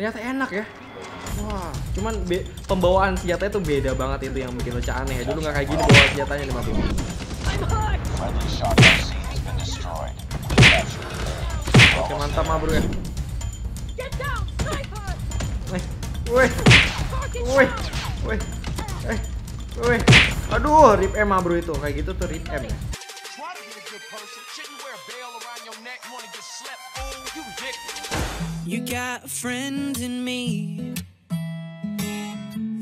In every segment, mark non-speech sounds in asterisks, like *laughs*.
ternyata enak ya wah cuman pembawaan senjatanya tuh beda banget itu yang bikin Ocha aneh ya dulu nggak kayak gini bawa senjatanya nih area. oke mantap ya Get down, sniper! Weh, weh, weh, eh, weh. Aduh, rip M bro itu kayak gitu tuh rip M ya. Person. Shouldn't wear a bell around your neck. Wanna get slept, fool? You dick. You got a friend in me.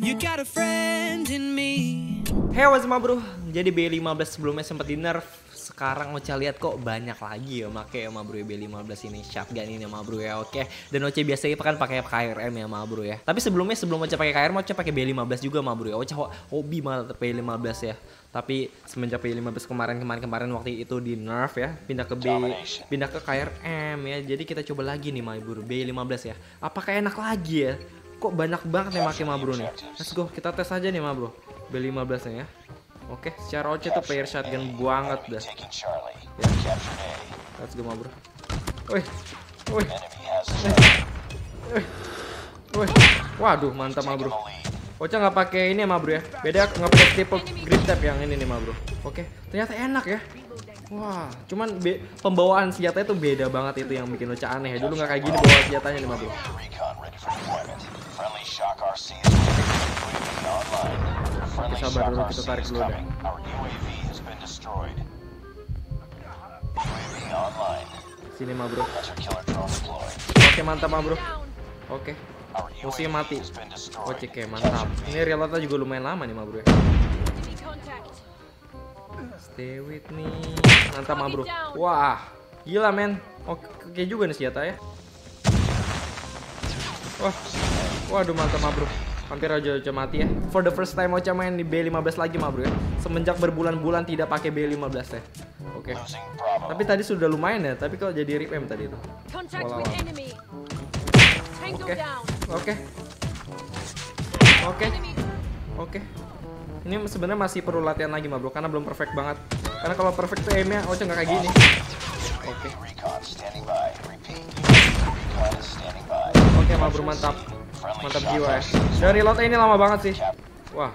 You got a friend in me. Hey what's up bro Jadi B15 sebelumnya sempat di nerf Sekarang Ocha lihat kok banyak lagi ya Make ya bro ya B15 ini. Shotgun ini ya bro ya Oke. Dan Ocha biasanya kan pakai KRM ya bro ya. Tapi sebelumnya sebelum Ocha pakai KRM Ocha pakai B15 juga bro ya. Ocha ho- hobi malah B15 ya. Tapi semenjak B15 kemarin-kemarin-kemarin waktu itu di nerf ya pindah ke B pindah ke KRM ya. Jadi kita coba lagi nih bro B15 ya. Apakah enak lagi ya? Kok banyak banget yang pakai bro nih? Let's go kita tes aja nih bro. B15 nya ya oke secara OC tuh player shotgun banget dah Taking Charlie. Yeah. Captured A. let's go bro the wih wih waduh mantap bro the lead. Ocha nggak pakai ini ya bro ya beda nggak pakai triple grip tap yang ini nih bro oke ternyata enak ya Wah, cuman pembawaan senjatanya tuh beda banget itu yang bikin Ocha aneh ya. Dulu nggak kayak gini bawa senjatanya nih, bro. Friendly sabar dulu, kita tarik dulu deh. Sini, ma bro. Oke, mantap, ma bro. Oke. Musuhnya mati. Oke, oke, mantap. Ini reloadnya juga lumayan lama nih, ma bro ya. Stay with me. Mantap, ma bro. Wah, gila, men. Oke, oke juga nih senjata ya. Wah, waduh mantap, ma bro. Hampir aja Ocha mati ya. For the first time Ocha main di B15 lagi, ma bro ya. Semenjak berbulan-bulan tidak pakai B15 ya. Oke. Bravo. Tapi tadi sudah lumayan ya, tapi kok jadi rip M tadi itu. Oke. down! Oke. Oke. Oke. Ini sebenarnya masih perlu latihan lagi, ma bro, karena belum perfect banget. Karena kalau perfect tuh aimnya Ocha nggak kayak gini. Oke. By. Oke, ma bro, mantap. Mantap jiwa ya. Dan reloadnya ini lama banget sih. Wah,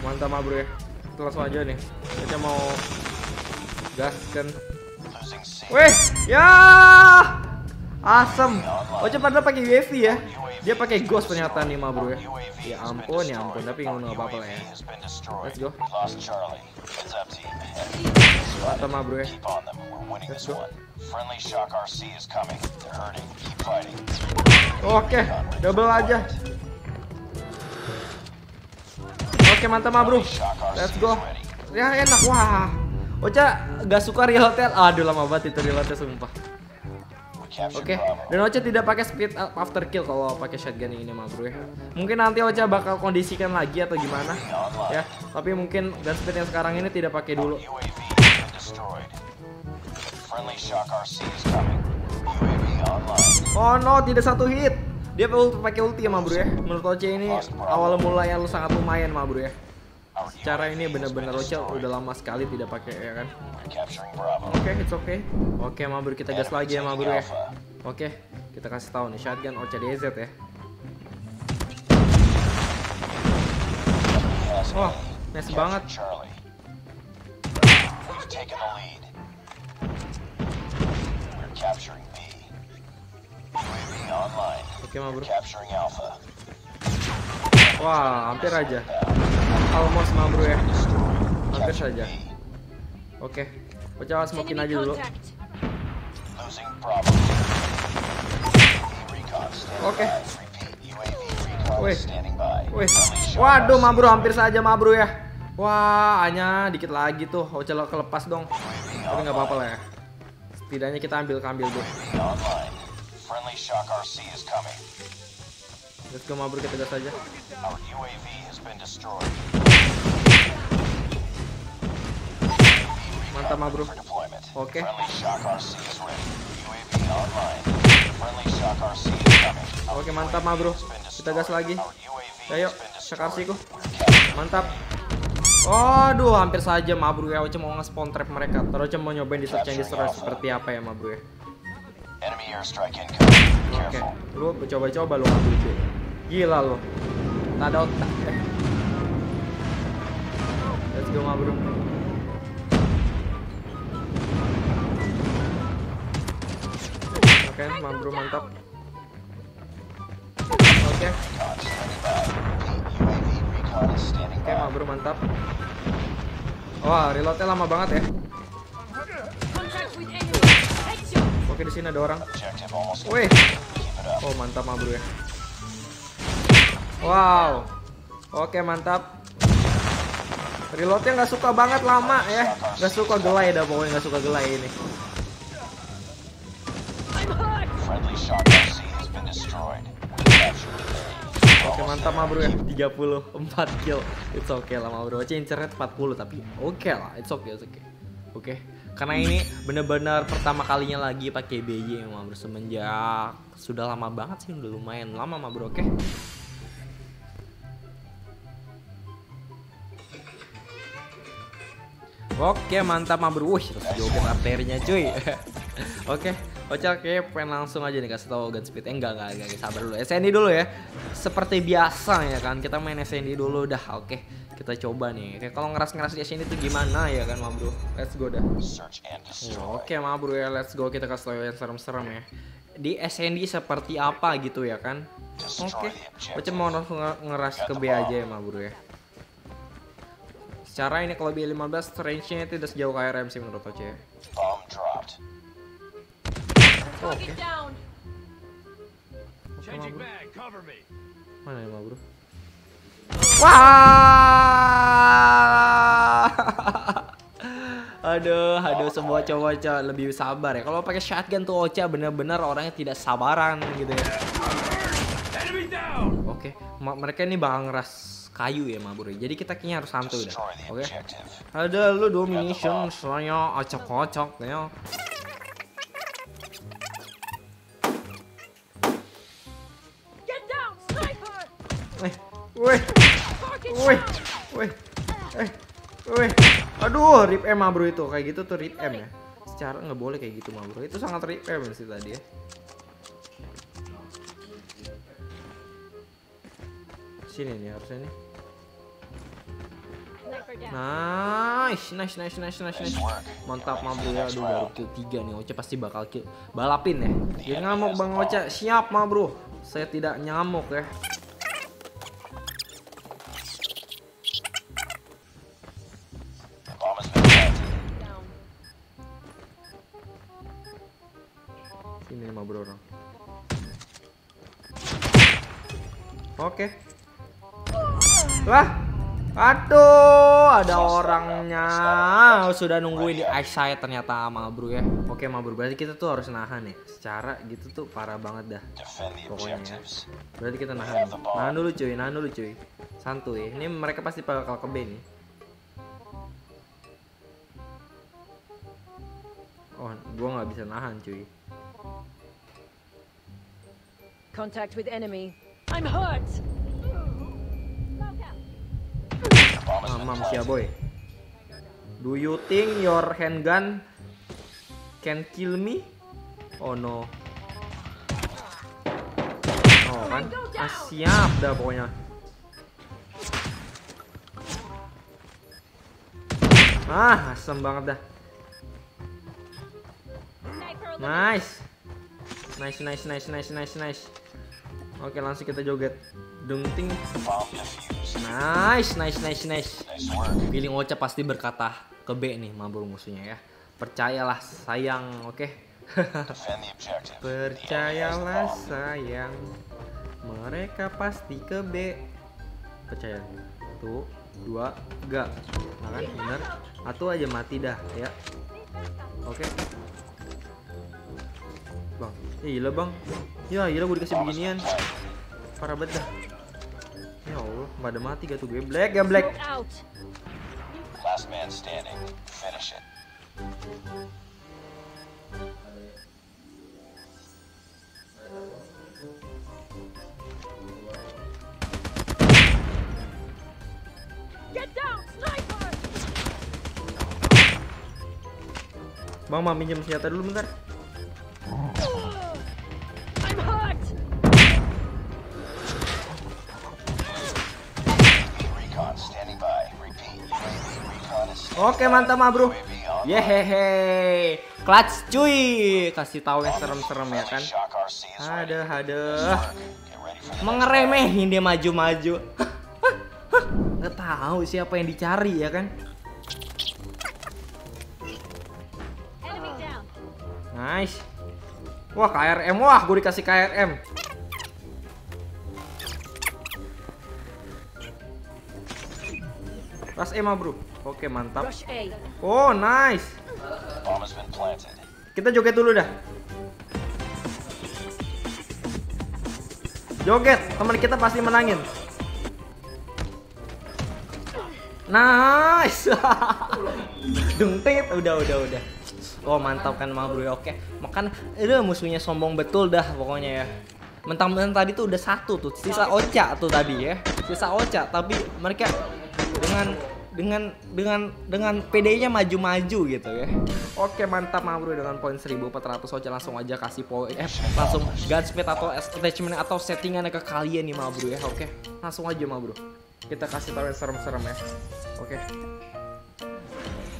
mantap ma bro ya. Kita langsung aja nih. Kita mau. Losing C. Weh, ya. Asem. Ocha padahal pakai UAV ya. Dia pakai ghost ternyata nih ma bro ya. Ya ampun, ya ampun. Tapi nggak Our apa-apa ya. Let's go. We lost Charlie. Heads up, team. Mantap ma bro ya. Let's go. Oke, double aja. Oke, mantap ma bro. Let's go. Ya enak, wah. Ocha gak suka reloadnya. Aduh lama banget itu reloadnya sumpah. Oke, Bravo. dan Ocha tidak pakai speed after kill kalau pakai shotgun ini mah bro ya. Mungkin nanti Ocha bakal kondisikan lagi atau gimana ya. Tapi mungkin gun speed yang sekarang ini tidak pakai dulu. Oh no, tidak satu hit. Dia ult- pakai ulti ya mah bro ya. Menurut Ocha ini awal mulanya lu sangat lumayan mah bro ya. Cara ini benar-benar destroyed. udah lama sekali tidak pakai ya kan. Oke, it's okay. Oke, mah bro kita gas lagi ya bro ya. Oke, kita kasih tahu nih shotgun Ocha DZ ya. A. nice banget. Oke. Capturing Alpha. Wah, hampir aja. Almost mah bro ya. Hampir saja. Oke. Ocha smokin Enemy aja dulu. Oke. recon Wih. Waduh, RC mah bro hampir saja mah bro ya. Wah, hanya dikit lagi tuh. Ocha lo kelepas dong. Tapi nggak apa-apa lah ya. Setidaknya kita ambil ambil bro. online. Friendly Shock RC is coming. Let's go mah bro kita gas aja. RC is coming. Our Oke mantap mah bro. Kita gas lagi. Ayo, capturing Mantap. Waduh, hampir saja mah bro ya. Ocha mau nge-spawn trap mereka. Terus Ocha mau nyobain di search and destroy seperti apa ya mah bro ya. Oke. Bro, coba-coba lo ngambil B. Gila lo. Tak ada otak. Let's go, ma bro. Oke, ma bro mantap. Oke, standing oke by. ma bro mantap. Wah, reloadnya lama banget ya. Oke, di sini ada orang. Wih. Oh mantap ma bro ya. Wow. Oke mantap. Reloadnya nggak suka banget lama ya. Nggak suka gelai dah pokoknya nggak suka gelai ini. Oke mantap ma bro ya. 34 kill. It's okay lah ma bro. Rate 40 tapi oke lah. It's okay, it's okay. Oke. Karena ini bener-bener pertama kalinya lagi pakai BJ ma bro semenjak sudah lama banget sih udah lumayan lama ma bro. Oke. Oke mantap ma bro. Wih, joget arterinya cuy. *laughs* Oke, Ocha kayak pengen langsung aja nih kasih tahu gun speed. Eh enggak, enggak, enggak, sabar dulu. SND dulu ya. Seperti biasa ya kan, kita main SND dulu dah. Oke, kita coba nih. Kayak kalau ngeras-ngeras di SND itu gimana ya kan, ma bro? Let's go dah. Destroy. Oke, ma bro ya, let's go kita kasih tahu yang serem-serem ya. Di SND seperti apa gitu ya kan? Oke, Ocha mau langsung nge- ngeras ke B aja ya, ma bro ya. Secara ini kalau B15 range-nya tidak sejauh KRM sih menurut Ocha ya. Down. Oke, me. Mana ya, bro? Wah! *laughs* aduh, aduh semua cowok-cowok lebih sabar ya. Kalau pakai shotgun tuh Ocha bener-bener orangnya tidak sabaran gitu ya. Oke, ma- mereka ini bakal ngeras kayu ya, ma bro. Jadi kita kayaknya harus santuy dah. Destroy the Oke. objective. Ada lu domination, soalnya acok-acok ya. Rip M ma bro itu kayak gitu tuh rip M ya. Secara nggak boleh kayak gitu ma bro. Itu sangat rip M sih tadi ya. Sini nih harusnya nih. Nice, nice, nice, nice, nice, nice. Mantap ma bro ya. Aduh baru kill 3 nih. Ocha pasti bakal kill. Balapin ya. Jangan ngamuk Bang Ocha. Siap ma bro. Saya tidak nyamuk ya. Sini ma bro orang. Oke. Lah. Aduh, ada orangnya. Sudah nungguin di eyesight ternyata ma bro ya. Oke ma bro, berarti kita tuh harus nahan ya. Secara gitu tuh parah banget dah. Pokoknya ya. Berarti kita nahan. Nahan dulu cuy, nahan dulu cuy. Santuy. Ini mereka pasti bakal ke B nih. Oh, gua nggak bisa nahan cuy. Contact with enemy. I'm hurt. The bomb has been Mamam planted. sia boy. Do you think your handgun can kill me? Oh no. Oh kan? Ah, siap dah pokoknya. Ah, asem banget dah. Nice. Nice, nice, nice, nice, nice, nice. Oke, langsung kita joget. Dung ting. Nice, nice, nice, nice. Feeling Ocha pasti berkata ke B nih mabur musuhnya ya. Percayalah sayang, oke? *laughs* Percayalah sayang. Mereka pasti ke B. Percaya. Tuh, dua, tiga. Nah kan, bener. Atau aja mati dah, ya. Oke. Bang, ya gila bang. Ya gila gue dikasih beginian. Parah banget dah. Ya Allah, nggak ada mati gak tuh gue. Black ya black. Last man standing. Finish it. Get down, sniper. Bang, mau minjem senjata dulu bentar. Oke mantap ma bro. Yehehe. Clutch cuy. Kasih tahu yang serem-serem ya kan. For the Mengeremehin dia maju-maju. *laughs* Nggak tahu siapa yang dicari ya kan. Nice. Wah KRM wah gue dikasih KRM. Ras Emma bro. Oke mantap. Oh nice. Kita joget dulu dah. Joget, teman kita pasti menangin. Nice. *laughs* Dengtit, udah udah udah. Oh mantap kan Ma Bro ya. Oke. Makan itu musuhnya sombong betul dah pokoknya ya. Mentang-mentang tadi tuh udah satu tuh, sisa Ocha tuh tadi ya. Sisa Ocha, tapi mereka dengan dengan dengan dengan PD-nya maju-maju gitu ya. Oke mantap Ma Bro dengan poin 1400 Ocha langsung aja kasih poin eh langsung gunsmith atau attachment atau settingannya ke kalian nih Ma Bro ya. Oke, langsung aja Ma Bro. Kita kasih tahu yang serem-serem ya. Oke.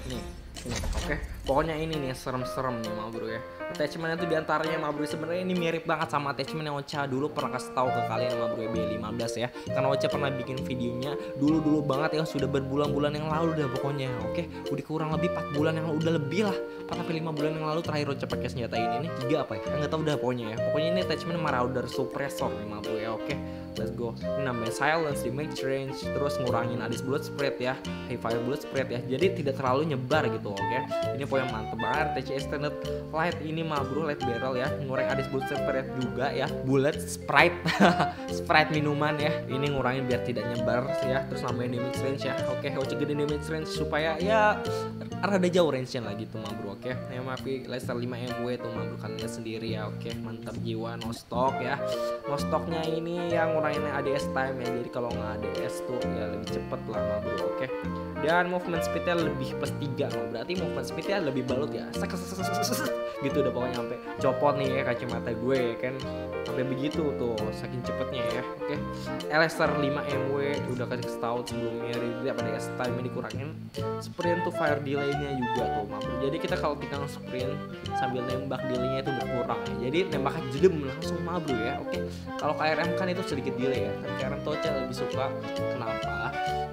Nih, nih, oke. Pokoknya ini nih serem-serem nih Ma Bro ya. Attachmentnya tuh di antaranya Ma Bro sebenarnya ini mirip banget sama attachment yang Ocha dulu pernah kasih tahu ke kalian Ma Bro B15 ya. Karena Ocha pernah bikin videonya dulu-dulu banget ya sudah berbulan-bulan yang lalu udah pokoknya. Oke, udah kurang lebih 4 bulan yang udah lebih lah. 4 sampai 5 bulan yang lalu terakhir Ocha pakai senjata ini nih. Tiga apa ya? Enggak tahu udah pokoknya ya. Pokoknya ini attachment Marauder Suppressor nih Ma Bro ya. Oke. Let's go. Ini namanya silence, damage range, terus ngurangin adis bullet spread ya, high fire bullet spread ya. Jadi tidak terlalu nyebar gitu, oke. Ini poin mantep banget. TCS standard light ini mah bro, light barrel ya, ngurangin adis bullet spread juga ya. Bullet sprite, *laughs* sprite minuman ya. Ini ngurangin biar tidak nyebar ya. Terus namanya damage range ya. Oke, oce gede damage range supaya ya rada jauh range-nya lah gitu mah bro, oke. Yang mapi Leicester 5 MW tuh mah bro kalian lihat sendiri ya, oke. Mantap jiwa no stock ya. No stocknya ini yang ngurangin ADS time ya jadi kalau nggak ADS tuh ya lebih cepet lah mah bro oke dan movement speednya lebih plus 3 mah berarti movement speednya lebih balut ya? Gitu udah pokoknya sampai copot nih ya kacamata gue ya kan? Sampai begitu tuh saking cepetnya ya oke? LSR 5 MW udah kasih tahu sebelumnya jadi ADS time dikurangin. Sprint tuh fire delay-nya juga tuh bro jadi kita kalau tinggal sprint sambil nembak delay-nya itu berkurang ya. Jadi nembaknya jedem langsung mah bro ya oke? Kalau KRM kan itu sedikit delay ya tapi KRM Tocha lebih suka kenapa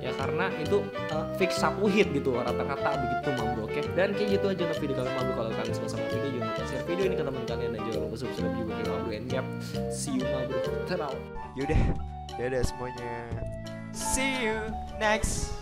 ya karena itu uh, fix satu hit gitu rata-rata begitu bro oke? Dan kayak gitu aja untuk video kalian mah bro kalau kalian suka sama video jangan lupa share video ini ke teman kalian dan jangan lupa subscribe juga mah bro and yap see you bro Ciao. Yaudah, dadah semuanya. See you next